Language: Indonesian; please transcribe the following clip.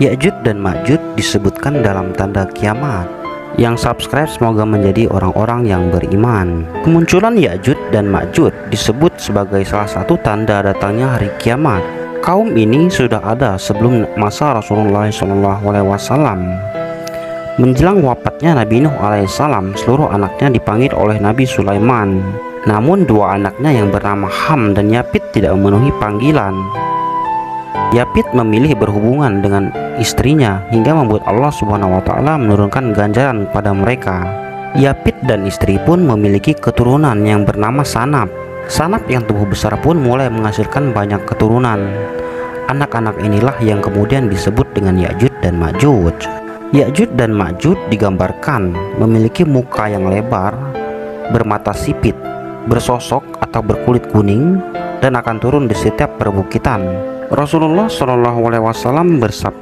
Ya'jud dan Ma'jud disebutkan dalam tanda kiamat. Yang subscribe semoga menjadi orang-orang yang beriman. Kemunculan Ya'jud dan Ma'jud disebut sebagai salah satu tanda datangnya hari kiamat. Kaum ini sudah ada sebelum masa Rasulullah SAW. Menjelang wafatnya Nabi Nuh alaihissalam, seluruh anaknya dipanggil oleh Nabi Sulaiman. Namun dua anaknya yang bernama Ham dan Yapit tidak memenuhi panggilan. Yapit memilih berhubungan dengan istrinya hingga membuat Allah Subhanahu wa taala menurunkan ganjaran pada mereka. Yapit dan istri pun memiliki keturunan yang bernama Sanap. Sanap yang tubuh besar pun mulai menghasilkan banyak keturunan. Anak-anak inilah yang kemudian disebut dengan Ya'jud dan Ma'jud. Ya'jud dan Ma'jud digambarkan memiliki muka yang lebar, bermata sipit, bersosok atau berkulit kuning, dan akan turun di setiap perbukitan. Rasulullah Shallallahu Alaihi Wasallam bersabda